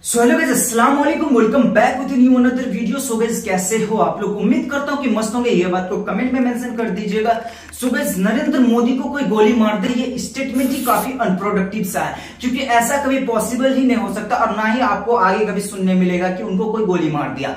वालेकुम back with new another video so कैसे हो आप लोग? उम्मीद करता हूँ कि मस्त होंगे। ये बात को कमेंट में मेंशन कर दीजिएगा। सो नरेंद्र मोदी को कोई गोली मार दे, ये स्टेटमेंट ही काफ़ी अनप्रोडक्टिव सा है। क्योंकि ऐसा कभी पॉसिबल ही नहीं हो सकता और ना ही आपको आगे कभी सुनने मिलेगा कि उनको कोई गोली मार दिया।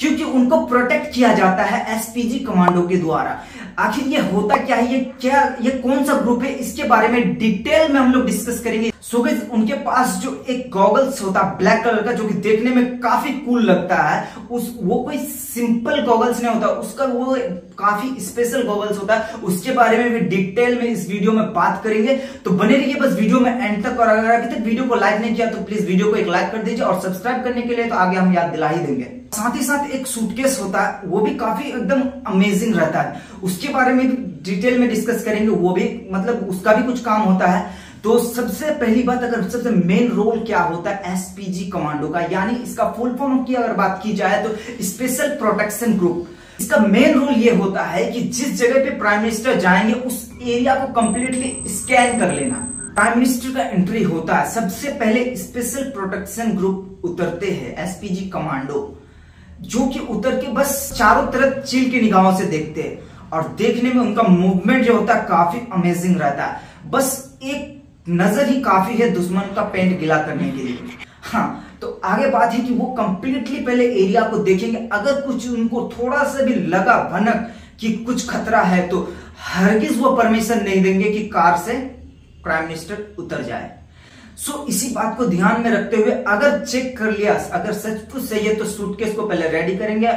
क्योंकि उनको प्रोटेक्ट किया जाता है एसपीजी कमांडो के द्वारा। आखिर ये होता क्या है? ये क्या, ये कौन सा ग्रुप है? इसके बारे में डिटेल में हम लोग डिस्कस करेंगे। सो so उनके पास जो एक गॉगल्स होता है ब्लैक कलर का, जो कि देखने में काफ़ी कूल लगता है, उस, वो कोई सिंपल गॉगल्स नहीं होता, उसका वो काफ़ी स्पेशल गॉगल्स होता है। उसके बारे में भी डिटेल में इस वीडियो में बात करेंगे। तो बने रहिए बस वीडियो में एंड तक, और अगर अभी तक वीडियो को लाइक नहीं किया तो प्लीज़ वीडियो को एक लाइक कर दीजिए और सब्सक्राइब करने के लिए तो आगे हम याद दिला ही देंगे। साथ ही साथ एक सूटकेस होता है, वो भी काफ़ी एकदम अमेजिंग रहता है। उसके बारे में डिटेल में डिस्कस करेंगे, वो भी मतलब उसका भी कुछ काम होता है। तो सबसे पहली बात, अगर सबसे मेन रोल क्या होता है एसपीजी कमांडो का? यानी इसका फुल फॉर्म की अगर बात की जाए तो स्पेशल प्रोटेक्शन ग्रुप इसका मेन रोल ये होता है कि जिस जगह पे प्राइम मिनिस्टर जाएँगे, उस एरिया को कंप्लीटली स्कैन कर लेना। प्राइम मिनिस्टर का एंट्री होता है। सबसे पहले स्पेशल प्रोटेक्शन ग्रुप उतरते हैं एसपीजी कमांडो जो कि उतर के बस चारों तरफ़ चील की निगाहों से देखते हैं। और देखने में उनका मूवमेंट जो होता है, काफ़ी अमेजिंग रहता है। बस एक नज़र ही काफ़ी है दुश्मन का पेंट गिला करने के लिए। हाँ तो आगे बात है कि वो कंप्लीटली पहले एरिया को देखेंगे। अगर कुछ उनको थोड़ा सा भी लगा भनक कि कुछ खतरा है तो हरगिज वो परमिशन नहीं देंगे कि कार से प्राइम मिनिस्टर उतर जाए। सो so, इसी बात को ध्यान में रखते हुए अगर चेक कर लिया अगर सच कुछ सही है तो सूटकेस को पहले रेडी करेंगे।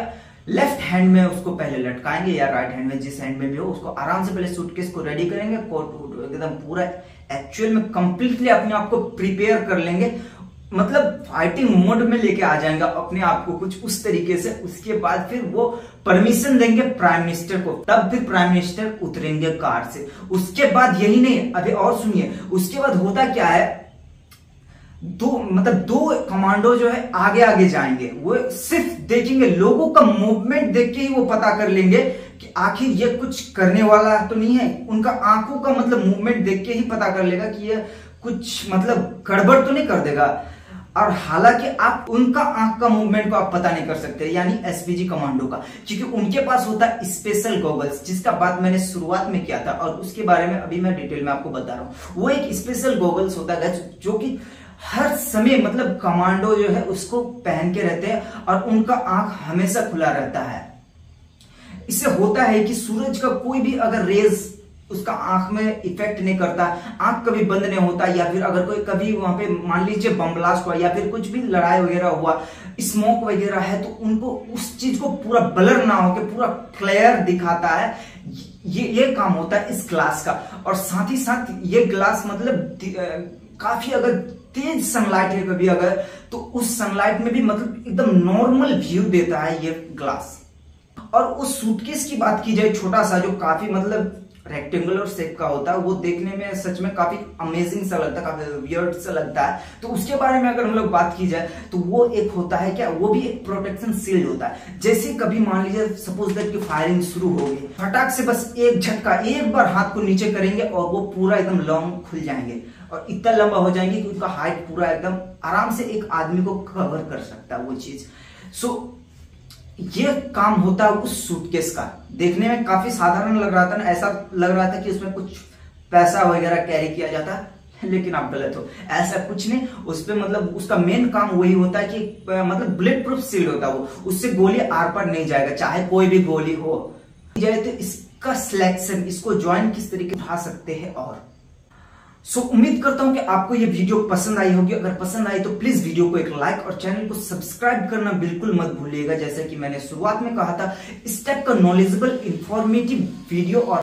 लेफ़्ट हैंड में उसको पहले लटकाएँगे या राइट हैंड में जिस हैंड में भी हो, उसको आराम से पहले सूटकेस को रेडी करेंगे एकदम पूरा एक्चुअल में कंप्लीटली अपने आप को प्रिपेयर कर लेंगे। मतलब फाइटिंग मोड में लेके आ जाएँगे अपने आप को कुछ उस तरीके से। उसके बाद फिर वो परमिशन देंगे प्राइम मिनिस्टर को। तब फिर प्राइम मिनिस्टर उतरेंगे कार से। उसके बाद, यही नहीं, अभी और सुनिए, उसके बाद होता क्या है? दो मतलब दो कमांडो जो है, आगे आगे जाएँगे। वो सिर्फ़ देखेंगे, लोगों का मूवमेंट देख के ही वो पता कर लेंगे कि आखिर ये कुछ करने वाला तो नहीं है। उनका आँखों का मतलब मूवमेंट देख के ही पता कर लेगा कि ये कुछ मतलब गड़बड़ तो नहीं कर देगा। और हालाँकि आप, उनका आँख का मूवमेंट को आप पता नहीं कर सकते, यानी एसपीजी कमांडो का। क्योंकि उनके पास होता है स्पेशल गॉगल्स जिसका बात मैंने शुरुआत में किया था, और उसके बारे में अभी मैं डिटेल में आपको बता रहा हूँ। वो एक स्पेशल गॉगल्स होता है जो कि हर समय मतलब कमांडो जो है, उसको पहन के रहते हैं और उनका आँख हमेशा खुला रहता है। इससे होता है कि सूरज का कोई भी अगर रेज उसका आँख में इफ़ेक्ट नहीं करता, आँख कभी बंद नहीं होता, या फिर अगर कोई कभी वहाँ पे, मान लीजिए बम ब्लास्ट हुआ, या फिर कुछ भी लड़ाई वगैरह हुआ स्मोक वगैरह है तो उनको उस चीज़ को पूरा ब्लर ना होकर पूरा क्लियर दिखाता है। ये ये काम होता है इस ग्लास का। और साथ ही साथ ये ग्लास मतलब काफ़ी अगर तेज सनलाइट है कभी अगर तो उस सनलाइट में भी मतलब एकदम नॉर्मल व्यू देता है ये ग्लास और उस सूटकेस की बात की जाए, छोटा सा जो काफ़ी मतलब रेक्टेंगुलर शेप का होता है, वो देखने में सच में काफ़ी अमेजिंग सा लगता है, काफ़ी वियर्ड सा लगता है। तो उसके बारे में अगर हम लोग बात की जाए तो वो एक होता है क्या, वो भी एक प्रोटेक्शन सील्ड होता है। जैसे कभी मान लीजिए सपोज़ दैट की फायरिंग शुरू होगी फटाक से बस एक झटका, एक बार हाथ को नीचे करेंगे और वो पूरा एकदम लॉन्ग खुल जाएँगे। और इतना लंबा हो जाएँगे कि उनका हाइट पूरा एकदम आराम से एक आदमी को कवर कर सकता है वो चीज़। सो so, ये काम होता है उस सूटकेस का। देखने में काफ़ी साधारण लग रहा था ना ऐसा लग रहा था कि उसमें कुछ पैसा वगैरह कैरी किया जाता है लेकिन आप गलत हो। ऐसा कुछ नहीं उस पर मतलब उसका मेन काम वही होता है कि मतलब बुलेट प्रूफ सील होता है वो। उससे गोली आर पर नहीं जाएगा चाहे कोई भी गोली हो। जाए तो इसका सिलेक्शन इसको ज्वाइन किस तरीके उठा सकते हैं और? सो so, उम्मीद करता हूँ कि आपको ये वीडियो पसंद आई होगी। अगर पसंद आई तो प्लीज़ वीडियो को एक लाइक और चैनल को सब्सक्राइब करना बिल्कुल मत भूलिएगा। जैसे कि मैंने शुरुआत में कहा था इस टाइप का नॉलेजेबल इंफॉर्मेटिव वीडियो और